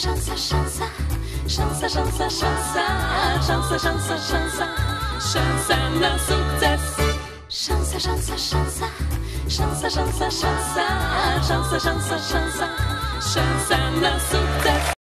Szansa, szansa, szansa, szansa, szansa, szansa, szansa, szansa, szansa na sukces. Szansa, szansa, szansa, szansa, szansa, szansa, szansa, szansa, szansa, szansa na sukces.